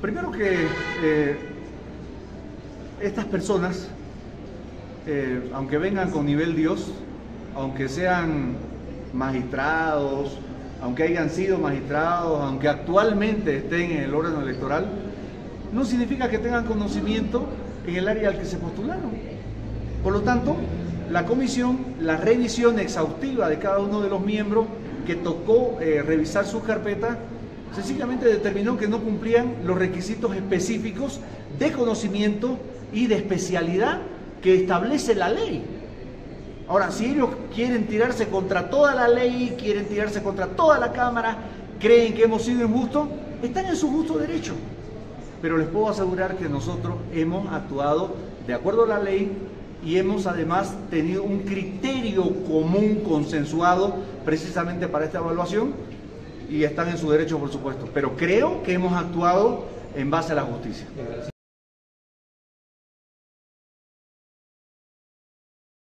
Primero que eh, estas personas, eh, aunque vengan con nivel Dios, aunque sean magistrados, aunque hayan sido magistrados, aunque actualmente estén en el órgano electoral, no significa que tengan conocimiento en el área al que se postularon. Por lo tanto, la comisión, la revisión exhaustiva de cada uno de los miembros que tocó eh, revisar su carpeta, sencillamente determinó que no cumplían los requisitos específicos de conocimiento y de especialidad que establece la ley. Ahora, si ellos quieren tirarse contra toda la ley, quieren tirarse contra toda la Cámara, creen que hemos sido injustos, están en su justo derecho. Pero les puedo asegurar que nosotros hemos actuado de acuerdo a la ley y hemos además tenido un criterio común consensuado precisamente para esta evaluación y están en su derecho, por supuesto. Pero creo que hemos actuado en base a la justicia.